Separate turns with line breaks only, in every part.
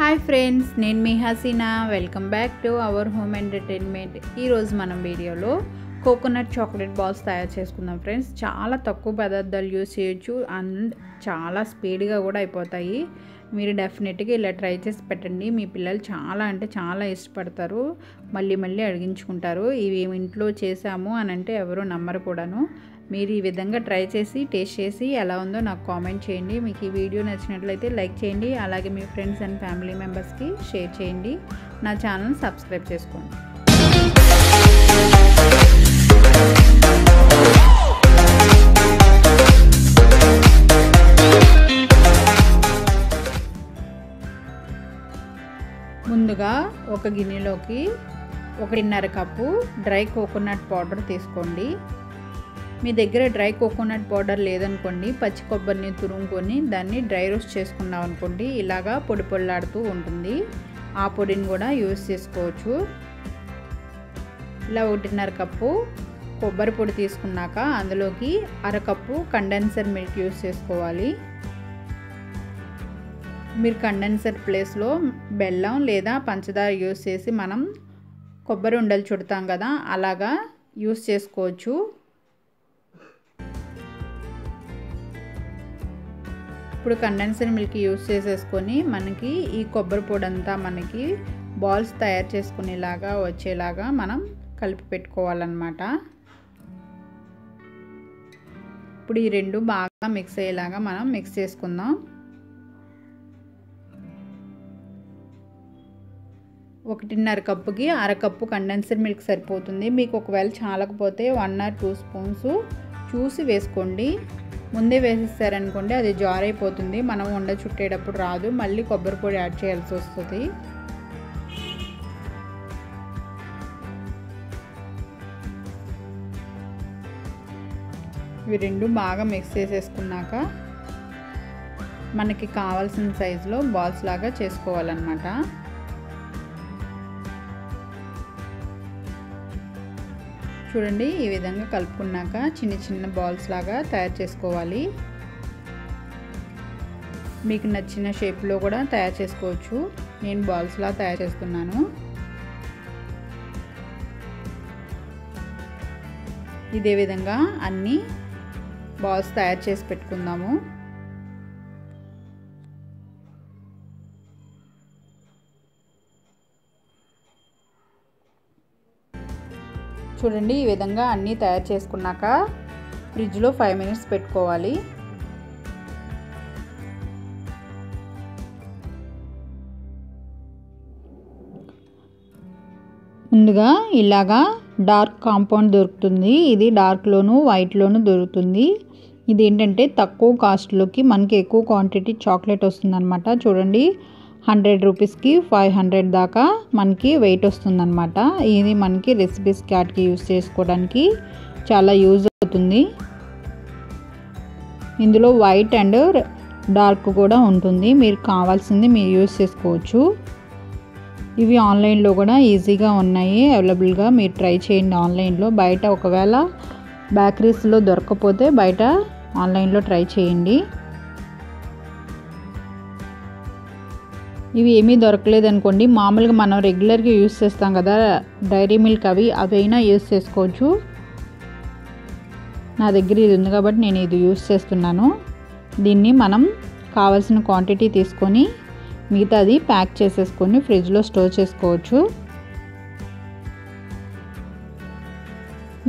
Hi friends నేను మీ Haseena. Welcome back to our home entertainment. ఈరోజు మనం వీడియోలో కోకోనట్ చాక్లెట్ బాల్స్ తయారు చేసుకుందాం ఫ్రెండ్స్. చాలా తక్కువ పదార్థాలు యూస్ చేయొచ్చు అండ్ చాలా స్పీడ్గా కూడా అయిపోతాయి. మీరు డెఫినెట్గా ఇలా ట్రై చేసి పెట్టండి. మీ పిల్లలు చాలా అంటే చాలా ఇష్టపడతారు. మళ్ళీ మళ్ళీ అడిగించుకుంటారు. ఇవి ఇంట్లో చేసాము అని అంటే ఎవరు నమ్మరు కూడాను. మీరు ఈ విధంగా ట్రై చేసి టేస్ట్ చేసి ఎలా ఉందో నాకు కామెంట్ చేయండి. మీకు ఈ వీడియో నచ్చినట్లయితే లైక్ చేయండి. అలాగే మీ ఫ్రెండ్స్ అండ్ ఫ్యామిలీ మెంబర్స్కి షేర్ చేయండి. నా ఛానల్ సబ్స్క్రైబ్ చేసుకోండి. ఒక గిన్నెలోకి ఒకటిన్నర కప్పు డ్రై కోకోనట్ పౌడర్ తీసుకోండి. మీ దగ్గర డ్రై కోకోనట్ పౌడర్ లేదనుకోండి పచ్చి కొబ్బరిని తురుముకొని దాన్ని డ్రై రోస్ట్ చేసుకున్నాం అనుకోండి ఇలాగా పొడి పొడిలాడుతూ ఉంటుంది. ఆ పొడిని కూడా యూస్ చేసుకోవచ్చు. ఇలా ఒకటిన్నర కప్పు కొబ్బరి పొడి తీసుకున్నాక అందులోకి అరకప్పు కండెన్సర్ మిల్క్ యూస్ చేసుకోవాలి. మీరు కండెన్సర్ ప్లేస్లో బెల్లం లేదా పంచదార యూస్ చేసి మనం కొబ్బరి ఉండలు చుడతాం కదా అలాగా యూస్ చేసుకోవచ్చు. ఇప్పుడు కండెన్సర్ మిల్క్ యూస్ చేసేసుకొని మనకి ఈ కొబ్బరి పొడి అంతా మనకి బాల్స్ తయారు చేసుకునేలాగా వచ్చేలాగా మనం కలిపి పెట్టుకోవాలన్నమాట. ఇప్పుడు ఈ రెండు బాగా మిక్స్ అయ్యేలాగా మనం మిక్స్ చేసుకుందాం. ఒకటిన్నర కప్పుకి అరకప్పు కండెన్సర్ మిల్క్ సరిపోతుంది. మీకు ఒకవేళ చాలకపోతే వన్ ఆర్ టూ స్పూన్స్ చూసి వేసుకోండి. ముందే వేసేసారనుకోండి అది జార్ అయిపోతుంది. మనం ఉండ చుట్టేటప్పుడు రాదు. మళ్ళీ కొబ్బరి పొడి యాడ్ చేయాల్సి వస్తుంది. ఇవి రెండు బాగా మిక్స్ చేసేసుకున్నాక మనకి కావాల్సిన సైజులో బాల్స్ లాగా చేసుకోవాలన్నమాట. చూడండి ఈ విధంగా కలుపుకున్నాక చిన్న చిన్న బాల్స్ లాగా తయారు చేసుకోవాలి. మీకు నచ్చిన షేప్లో కూడా తయారు చేసుకోవచ్చు. నేను బాల్స్లా తయారు చేస్తున్నాను. ఇదే విధంగా అన్ని బాల్స్ తయారు చేసి పెట్టుకుందాము. చూడండి ఈ విధంగా అన్నీ తయారు చేసుకున్నాక ఫ్రిడ్జ్లో ఫైవ్ మినిట్స్ పెట్టుకోవాలి. ముందుగా ఇలాగా డార్క్ కాంపౌండ్ దొరుకుతుంది. ఇది డార్క్లోను వైట్లోను దొరుకుతుంది. ఇది ఏంటంటే తక్కువ కాస్ట్లోకి మనకి ఎక్కువ క్వాంటిటీ చాక్లెట్ వస్తుందన్నమాట. చూడండి హండ్రెడ్ రూపీస్కి ఫైవ్ హండ్రెడ్ దాకా మనకి వెయిట్ వస్తుందన్నమాట. ఇది మనకి రెసిపీస్ క్యాట్కి యూస్ చేసుకోవడానికి చాలా యూజ్ అవుతుంది. ఇందులో వైట్ అండ్ డార్క్ కూడా ఉంటుంది. మీరు కావాల్సింది మీరు యూస్ చేసుకోవచ్చు. ఇవి ఆన్లైన్లో కూడా ఈజీగా ఉన్నాయి. అవైలబుల్గా మీరు ట్రై చేయండి ఆన్లైన్లో. బయట ఒకవేళ బేకరీస్లో దొరకపోతే బయట ఆన్లైన్లో ట్రై చేయండి. ఇవి ఏమీ దొరకలేదు అనుకోండి మామూలుగా మనం రెగ్యులర్గా యూస్ చేస్తాం కదా డైరీ మిల్క్ అవి అవైనా యూస్ చేసుకోవచ్చు. నా దగ్గర ఇది ఉంది కాబట్టి నేను ఇది యూస్ చేస్తున్నాను. దీన్ని మనం కావాల్సిన క్వాంటిటీ తీసుకొని మిగతాది ప్యాక్ చేసేసుకొని ఫ్రిడ్జ్లో స్టోర్ చేసుకోవచ్చు.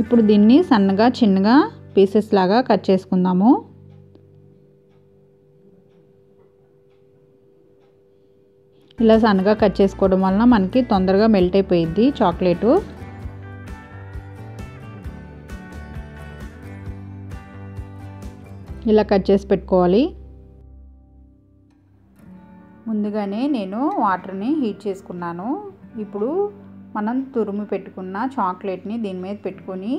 ఇప్పుడు దీన్ని సన్నగా చిన్నగా పీసెస్ లాగా కట్ చేసుకుందాము. ఇలా సన్నగా కట్ చేసుకోవడం వలన మనకి తొందరగా మెల్ట్ అయిపోయింది చాక్లెటు. ఇలా కట్ చేసి పెట్టుకోవాలి. ముందుగానే నేను వాటర్ని హీట్ చేసుకున్నాను. ఇప్పుడు మనం తురుము పెట్టుకున్న చాక్లెట్ని దీని మీద పెట్టుకొని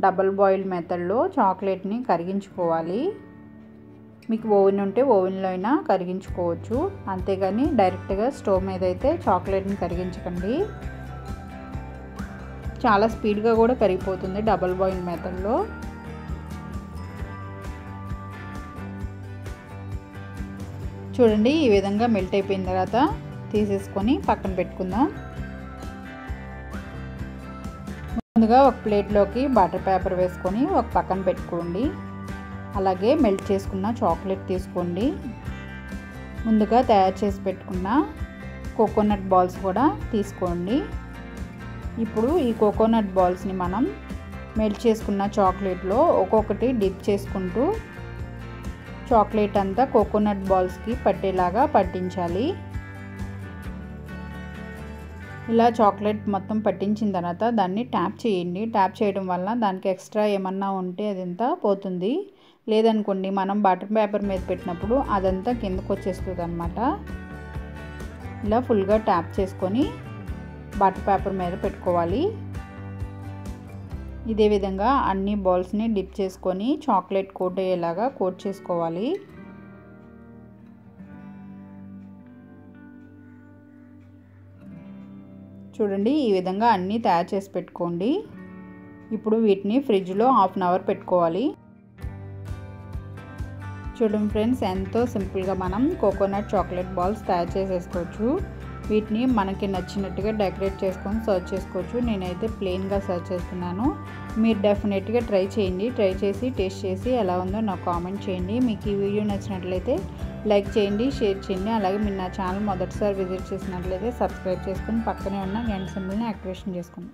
డబల్ బాయిల్ మెథడ్లో చాక్లెట్ని కరిగించుకోవాలి. మీకు ఓవెన్ ఉంటే ఓవెన్లో అయినా కరిగించుకోవచ్చు. అంతేగాని డైరెక్ట్గా స్టవ్ మీద అయితే చాక్లెట్ని కరిగించకండి. చాలా స్పీడ్గా కూడా కరిగిపోతుంది డబల్ బాయిల్ మెథడ్లో. చూడండి ఈ విధంగా మెల్ట్ అయిపోయిన తర్వాత తీసేసుకొని పక్కన పెట్టుకుందాం. ముందుగా ఒక ప్లేట్లోకి బటర్ పేపర్ వేసుకొని ఒక పక్కన పెట్టుకోండి. అలాగే మెల్ట్ చేసుకున్న చాక్లెట్ తీసుకోండి. ముందుగా తయారు చేసి పెట్టుకున్న కోకోనట్ బాల్స్ కూడా తీసుకోండి. ఇప్పుడు ఈ కోకోనట్ బాల్స్ని మనం మెల్ట్ చేసుకున్న చాక్లెట్లో ఒక్కొక్కటి డిప్ చేసుకుంటూ చాక్లెట్ అంతా కోకోనట్ బాల్స్కి పట్టేలాగా పట్టించాలి. ఇలా చాక్లెట్ మొత్తం పట్టించిన తర్వాత దాన్ని ట్యాప్ చేయండి. ట్యాప్ చేయడం వల్ల దానికి ఎక్స్ట్రా ఏమన్నా ఉంటే అదంతా పోతుంది? లేదనుకోండి మనం బటర్ పేపర్ మీద పెట్టినప్పుడు అదంతా కిందకు వచ్చేస్తుంది అనమాట ఇలా ఫుల్గా ట్యాప్ చేసుకొని బటర్ పేపర్ మీద పెట్టుకోవాలి. ఇదే విధంగా అన్ని బాల్స్ని డిప్ చేసుకొని చాక్లెట్ కోట్ అయ్యేలాగా కోట్ చేసుకోవాలి. చూడండి ఈ విధంగా అన్నీ తయారు చేసి పెట్టుకోండి. ఇప్పుడు వీటిని ఫ్రిడ్జ్లో హాఫ్ అన్ అవర్ పెట్టుకోవాలి. చూడండి ఫ్రెండ్స్ ఎంతో సింపుల్గా మనం కోకోనట్ చాక్లెట్ బాల్స్ తయారు చేసేసుకోవచ్చు. వీటిని మనకి నచ్చినట్టుగా డెకరేట్ చేసుకొని సర్వ్ చేసుకోవచ్చు. నేనైతే ప్లెయిన్గా సర్వ్ చేస్తున్నాను. మీరు డెఫినెట్గా ట్రై చేయండి. ట్రై చేసి టేస్ట్ చేసి ఎలా ఉందో నాకు కామెంట్ చేయండి. మీకు ఈ వీడియో నచ్చినట్లయితే లైక్ చేయండి షేర్ చేయండి. అలాగే మీరు నా ఛానల్ మొదటిసారి విజిట్ చేసినట్లయితే సబ్స్క్రైబ్ చేసుకుని పక్కనే ఉన్న గంట సింబల్ని యాక్టివేషన్ చేసుకోండి